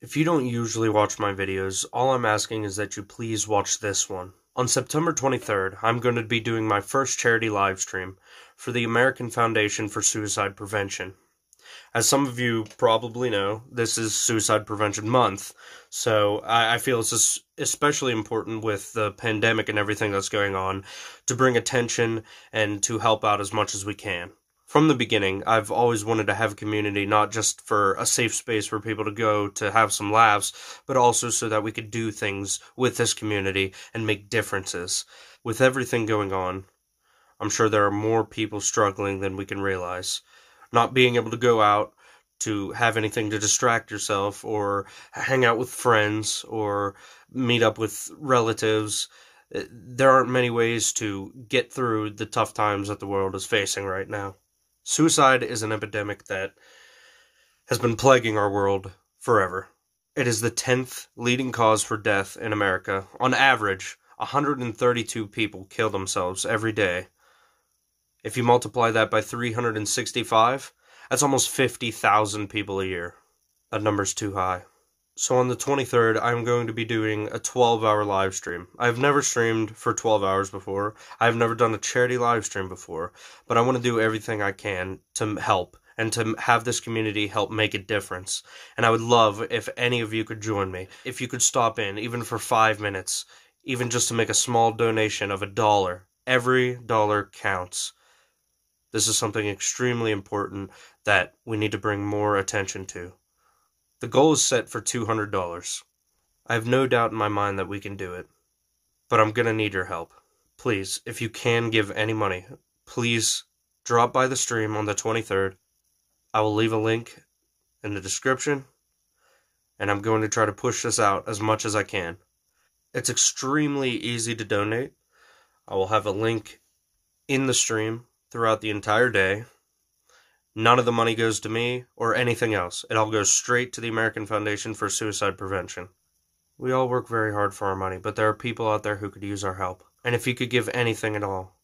If you don't usually watch my videos, all I'm asking is that you please watch this one. On September 23rd, I'm going to be doing my first charity live stream for the American Foundation for Suicide Prevention. As some of you probably know, this is Suicide Prevention Month, so I, I feel it's especially important with the pandemic and everything that's going on to bring attention and to help out as much as we can from the beginning, I've always wanted to have a community, not just for a safe space for people to go to have some laughs, but also so that we could do things with this community and make differences. With everything going on, I'm sure there are more people struggling than we can realize. Not being able to go out to have anything to distract yourself or hang out with friends or meet up with relatives. Eh, there aren't many ways to get through the tough times that the world is facing right now. Suicide is an epidemic that has been plaguing our world forever. It is the 10th leading cause for death in America. On average, 132 people kill themselves every day. If you multiply that by 365, that's almost 50,000 people a year. That number's too high. So on the 23rd, I'm going to be doing a 12 hour live stream. I've never streamed for 12 hours before. I've never done a charity live stream before, but I want to do everything I can to help and to have this community help make a difference. And I would love if any of you could join me. If you could stop in, even for five minutes, even just to make a small donation of a dollar. Every dollar counts. This is something extremely important that we need to bring more attention to. The goal is set for $200. I have no doubt in my mind that we can do it. But I'm going to need your help. Please, if you can give any money, please drop by the stream on the 23rd. I will leave a link in the description, and I'm going to try to push this out as much as I can. It's extremely easy to donate. I will have a link in the stream throughout the entire day. None of the money goes to me or anything else. It all goes straight to the American Foundation for Suicide Prevention. We all work very hard for our money, but there are people out there who could use our help. And if you could give anything at all,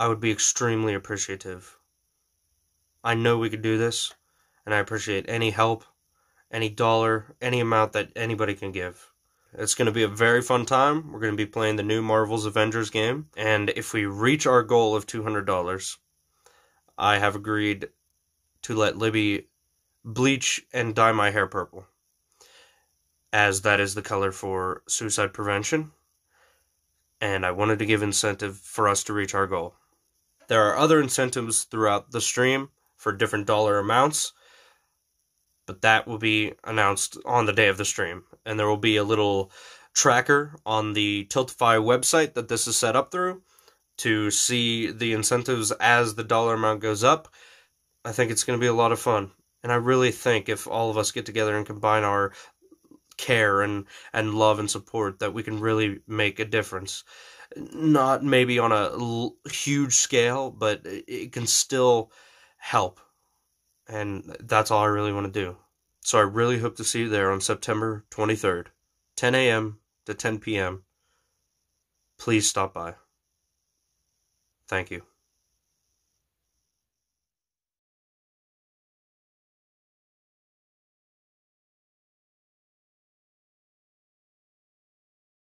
I would be extremely appreciative. I know we could do this, and I appreciate any help, any dollar, any amount that anybody can give. It's going to be a very fun time. We're going to be playing the new Marvel's Avengers game, and if we reach our goal of $200, I have agreed to let Libby bleach and dye my hair purple, as that is the color for suicide prevention, and I wanted to give incentive for us to reach our goal. There are other incentives throughout the stream for different dollar amounts, but that will be announced on the day of the stream, and there will be a little tracker on the Tiltify website that this is set up through to see the incentives as the dollar amount goes up. I think it's going to be a lot of fun. And I really think if all of us get together and combine our care and, and love and support, that we can really make a difference. Not maybe on a l- huge scale, but it can still help. And that's all I really want to do. So I really hope to see you there on September 23rd, 10 a.m. to 10 p.m. Please stop by. Thank you.